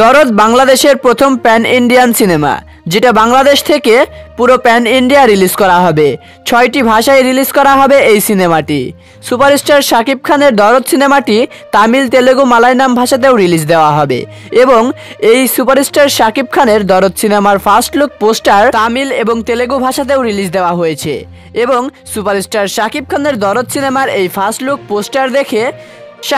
দরদ বাংলাদেশের প্রথম প্যান ইন্ডিয়ান সিনেমা, যেটা বাংলাদেশ থেকে পুরো প্যান ইন্ডিয়া রিলিজ করা হবে। ছয়টি ভাষায় রিলিজ করা হবে এই সিনেমাটি। সুপারস্টার শাকিব খানের দরদ সিনেমাটি তামিল, তেলেগু, মালায়ালাম ভাষাতেও রিলিজ দেওয়া হবে এবং এই সুপারস্টার শাকিব খানের দরদ সিনেমার ফার্স্ট লুক পোস্টার তামিল এবং তেলেগু ভাষাতেও রিলিজ দেওয়া হয়েছে এবং সুপারস্টার শাকিব খানের দরদ সিনেমার এই ফার্স্ট লুক পোস্টার দেখে